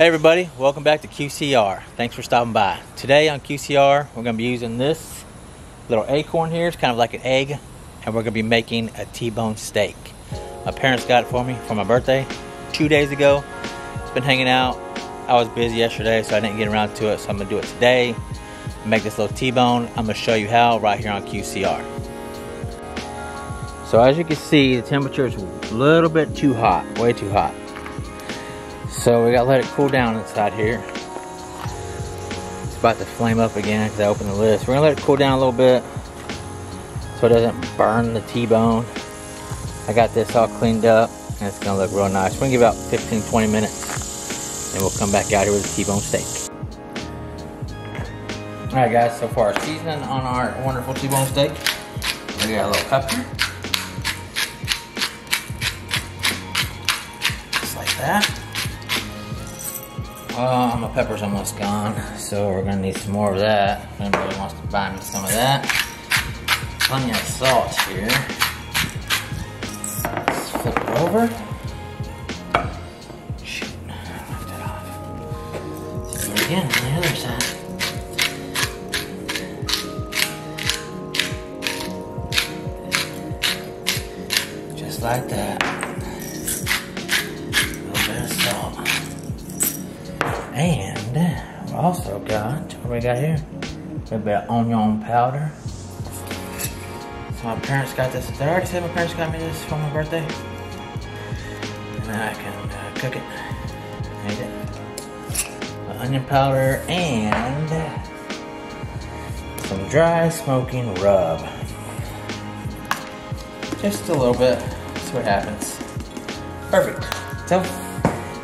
Hey everybody, welcome back to QCR. Thanks for stopping by. Today on QCR, we're going to be using this little Akorn here. It's kind of like an egg, and we're going to be making a T-bone steak. My parents got it for me for my birthday two days ago. It's been hanging out. I was busy yesterday, so I didn't get around to it, so I'm going to do it today. Make this little T-bone. I'm going to show you how right here on QCR. So as you can see, the temperature is a little bit too hot, way too hot. So we gotta let it cool down inside here. It's about to flame up again because I opened the lid. We're gonna let it cool down a little bit so it doesn't burn the T-bone. I got this all cleaned up and it's gonna look real nice. We're gonna give about 15, 20 minutes and we'll come back out here with a T-bone steak. All right guys, so for our seasoning on our wonderful T-bone steak, we got a little here. Just like that. Uh, my pepper's almost gone, so we're gonna need some more of that. If anybody wants to buy me some of that. Plenty of salt here. Let's flip it over. Shoot, knocked it off. Do it again on the other side. Just like that. What we got here? A bit of onion powder. So my parents got this. Did I already say my parents got me this for my birthday? And then I can uh, cook it. Made it. onion powder and some dry smoking rub. Just a little bit. See what happens. Perfect. So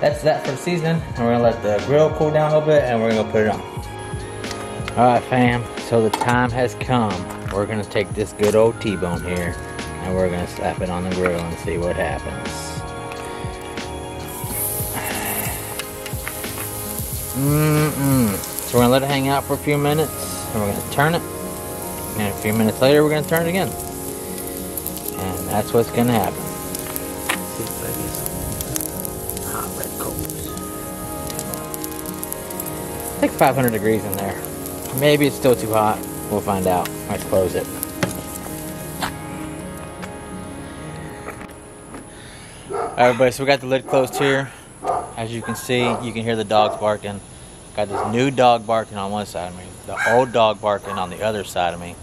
that's that for the seasoning. And we're gonna let the grill cool down a little bit and we're gonna put it on. All right, fam, so the time has come. We're gonna take this good old T-bone here and we're gonna slap it on the grill and see what happens. Mm-mm. So we're gonna let it hang out for a few minutes and we're gonna turn it. And a few minutes later, we're gonna turn it again. And that's what's gonna happen. think 500 degrees in there. Maybe it's still too hot. We'll find out. Let's close it. Alright so we got the lid closed here. As you can see, you can hear the dogs barking. Got this new dog barking on one side of me. The old dog barking on the other side of me.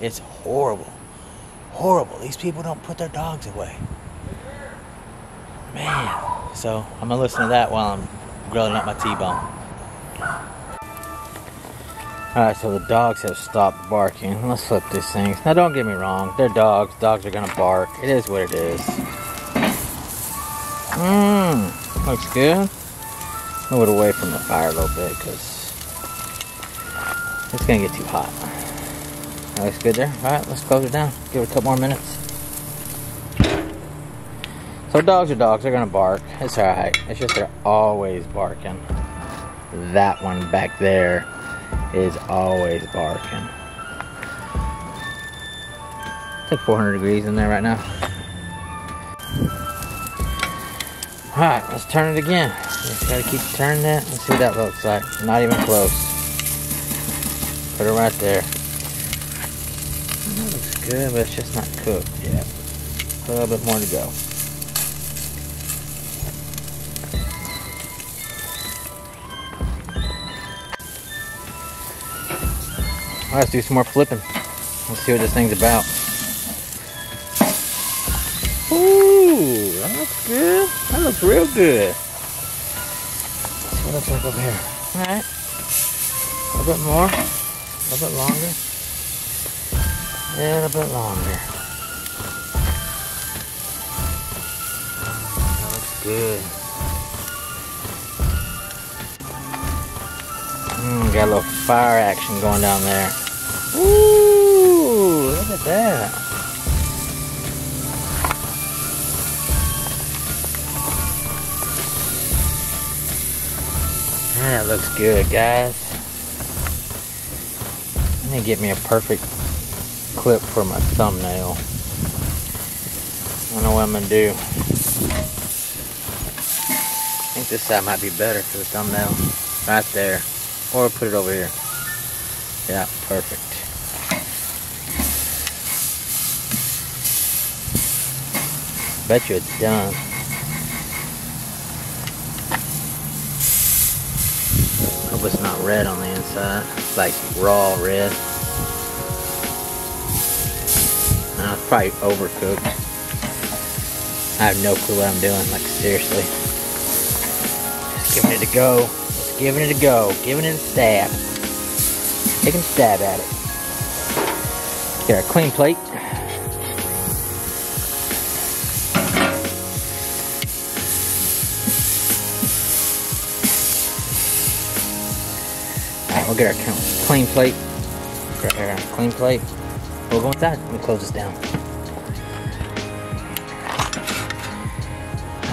It's horrible. Horrible. These people don't put their dogs away. Man. So I'm gonna listen to that while I'm grilling up my T-bone. Alright, so the dogs have stopped barking. Let's flip these things. Now don't get me wrong, they're dogs. Dogs are gonna bark. It is what it is. Mmm, looks good. Move it away from the fire a little bit because it's gonna get too hot. That looks good there. Alright, let's close it down. Give it a couple more minutes. So dogs are dogs, they're gonna bark. It's alright. It's just they're always barking. That one back there is always barking. It's like 400 degrees in there right now. Alright, let's turn it again. Just gotta keep turning it. Let's see what that looks like. Not even close. Put it right there. That looks good, but it's just not cooked yet. A little bit more to go. Let's do some more flipping. Let's see what this thing's about. Ooh, that looks good. That looks real good. Let's see what it looks like over here. Alright. A little bit more. A little bit longer. A little bit longer. That looks good. Mm, got a little fire action going down there. Ooh, look at that. That looks good, guys. I need to get me a perfect clip for my thumbnail. I don't know what I'm gonna do. I think this side might be better for the thumbnail. Right there. Or put it over here. Yeah, perfect. Bet you it's done. Hope it's not red on the inside. It's like raw red. Uh, it's probably overcooked. I have no clue what I'm doing, like seriously. Just giving it a go. Just giving it a go. Giving it a stab. Taking a stab at it. Get our clean plate. We'll get our count. clean plate. Clean plate. We'll go inside. Me close this down.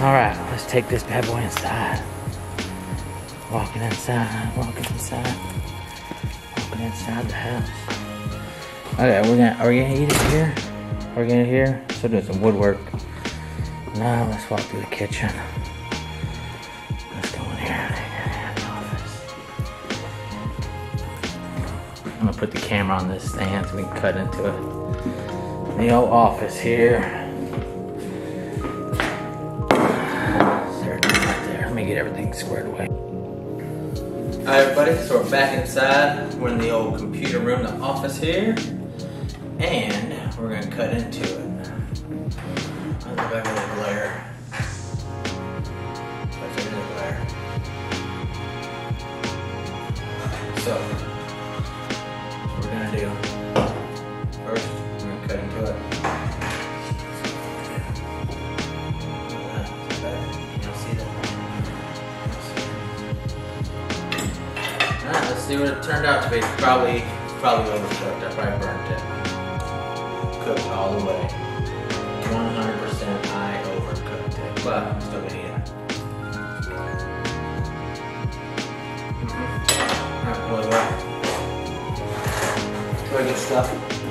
Alright, let's take this bad boy inside. Walking inside, walking inside. Walking inside the house. Okay, we're gonna are we gonna eat it here? We're gonna here? So do some woodwork. Now let's walk through the kitchen. I'm gonna put the camera on this stand so we can cut into it. The old office here. Let me get everything squared away. Alright everybody, so we're back inside. We're in the old computer room, the office here. And we're gonna cut into it. Back to the glare. See what it turned out to be. Probably, probably overcooked. I probably burnt it. Cooked all the way. 100% I overcooked it, but I'm still gonna eat it. Mm-hmm. Alright, really well. Really good stuff.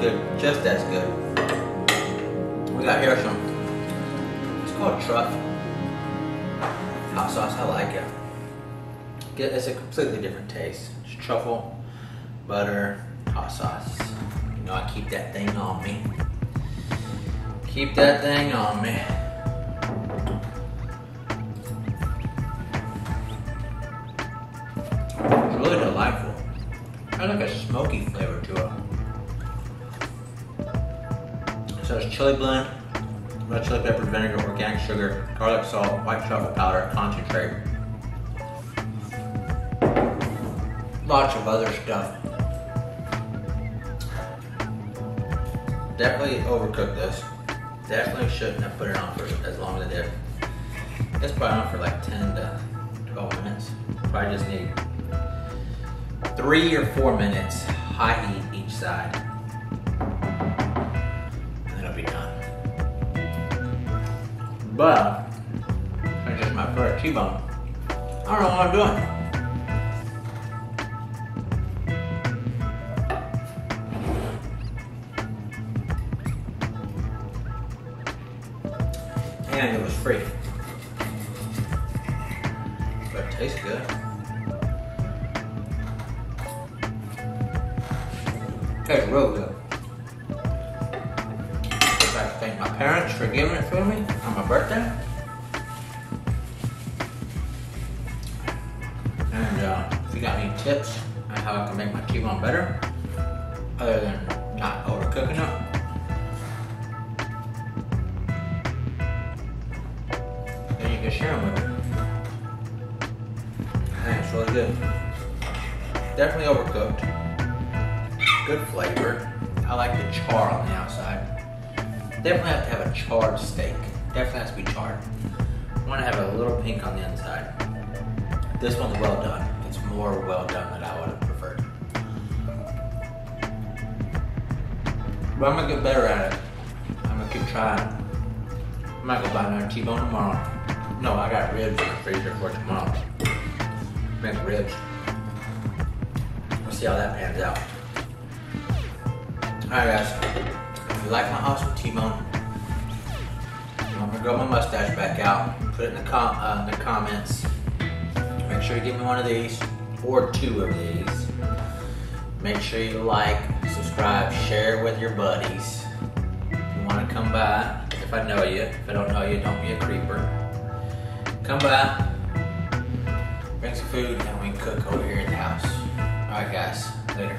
Good, just as good. We got here some, it's called truff hot sauce, I like it. It's a completely different taste. It's truffle, butter, hot sauce. You know I keep that thing on me. Keep that thing on me. It's really delightful. Kind of like a smoky flavor to it. So it's chili blend, red chili pepper, vinegar, organic sugar, garlic salt, white truffle powder, concentrate. Lots of other stuff. Definitely overcooked this. Definitely shouldn't have put it on for as long as it did. It's probably on for like 10 to 12 minutes. Probably just need three or four minutes, high heat each side. But, it's just my first T-bone. I don't know what I'm doing. And it was free. But it tastes good. Tastes real good. Parents for giving it to me on my birthday. And uh, if you got any tips on how I can make my T-bone better, other than not overcooking it, then you can share them with me. Think it's really good. Definitely overcooked good flavor. I like the char on the outside. Definitely have to have a charred steak. Definitely has to be charred. I want to have a little pink on the inside. This one's well done. It's more well done than I would have preferred. But I'm gonna get better at it. I'm gonna keep trying. I might go buy another T-bone tomorrow. No, I got ribs in the freezer for tomorrow. Make ribs. We'll see how that pans out. Alright guys, if you like my awesome T-bone, I'm gonna grow my mustache back out. Put it in the, com uh, in the comments. Make sure you give me one of these or two of these. Make sure you like, subscribe, share with your buddies. If you want to come by, if I know you. If I don't know you, don't be a creeper. Come by, bring some food, and we can cook over here in the house. Alright guys, later.